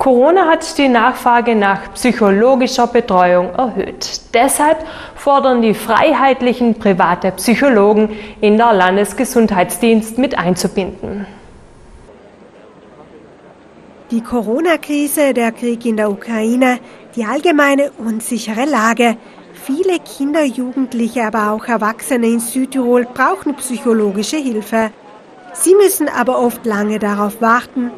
Corona hat die Nachfrage nach psychologischer Betreuung erhöht. Deshalb fordern die freiheitlichen private Psychologen in der Landesgesundheitsdienst mit einzubinden. Die Corona-Krise, der Krieg in der Ukraine, die allgemeine unsichere Lage. Viele Kinder, Jugendliche, aber auch Erwachsene in Südtirol brauchen psychologische Hilfe. Sie müssen aber oft lange darauf warten.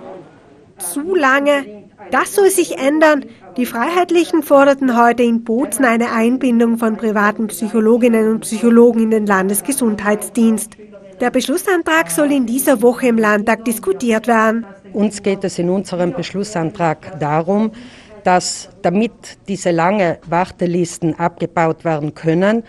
Zu lange, das soll sich ändern. Die Freiheitlichen forderten heute in Bozen eine Einbindung von privaten Psychologinnen und Psychologen in den Landesgesundheitsdienst. Der Beschlussantrag soll in dieser Woche im Landtag diskutiert werden. Uns geht es in unserem Beschlussantrag darum, dass damit diese lange Wartelisten abgebaut werden können,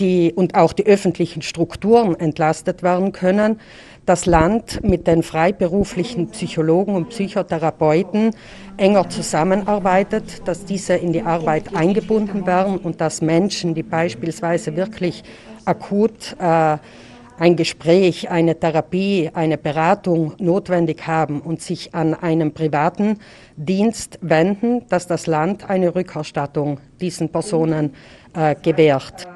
die, und auch die öffentlichen Strukturen entlastet werden können, das Land mit den freiberuflichen Psychologen und Psychotherapeuten enger zusammenarbeitet, dass diese in die Arbeit eingebunden werden und dass Menschen, die beispielsweise wirklich akut äh, ein Gespräch, eine Therapie, eine Beratung notwendig haben und sich an einen privaten Dienst wenden, dass das Land eine Rückerstattung diesen Personen äh, gewährt.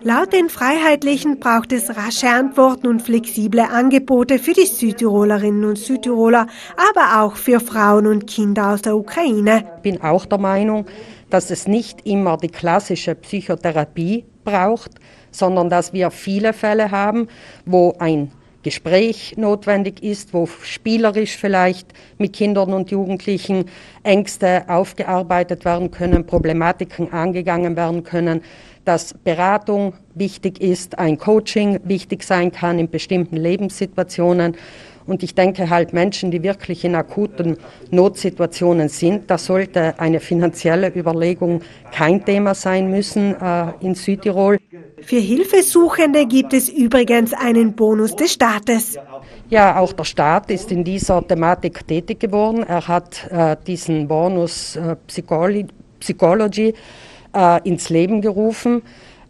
Laut den Freiheitlichen braucht es rasche Antworten und flexible Angebote für die Südtirolerinnen und Südtiroler, aber auch für Frauen und Kinder aus der Ukraine. Ich bin auch der Meinung, dass es nicht immer die klassische Psychotherapie braucht, sondern dass wir viele Fälle haben, wo ein Gespräch notwendig ist, wo spielerisch vielleicht mit Kindern und Jugendlichen Ängste aufgearbeitet werden können, Problematiken angegangen werden können, dass Beratung wichtig ist, ein Coaching wichtig sein kann in bestimmten Lebenssituationen. Und ich denke halt Menschen, die wirklich in akuten Notsituationen sind, da sollte eine finanzielle Überlegung kein Thema sein müssen äh, in Südtirol. Für Hilfesuchende gibt es übrigens einen Bonus des Staates. Ja, auch der Staat ist in dieser Thematik tätig geworden. Er hat äh, diesen Bonus äh, Psychology, Psychology äh, ins Leben gerufen.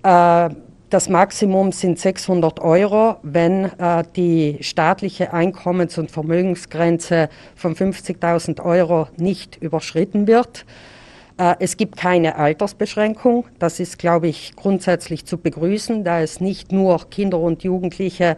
Äh, das Maximum sind 600 Euro, wenn äh, die staatliche Einkommens- und Vermögensgrenze von 50.000 Euro nicht überschritten wird. Äh, es gibt keine Altersbeschränkung. Das ist, glaube ich, grundsätzlich zu begrüßen, da es nicht nur Kinder und Jugendliche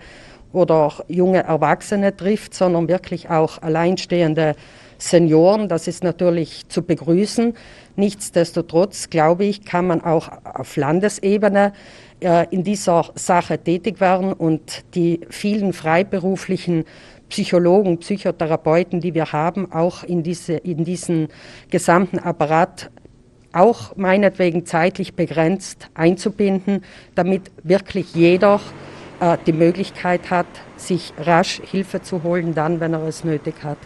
oder junge Erwachsene trifft, sondern wirklich auch alleinstehende Senioren. Das ist natürlich zu begrüßen. Nichtsdestotrotz, glaube ich, kann man auch auf Landesebene äh, in dieser Sache tätig werden und die vielen freiberuflichen Psychologen, Psychotherapeuten, die wir haben, auch in, diese, in diesen gesamten Apparat auch meinetwegen zeitlich begrenzt einzubinden, damit wirklich jeder äh, die Möglichkeit hat, sich rasch Hilfe zu holen, dann, wenn er es nötig hat.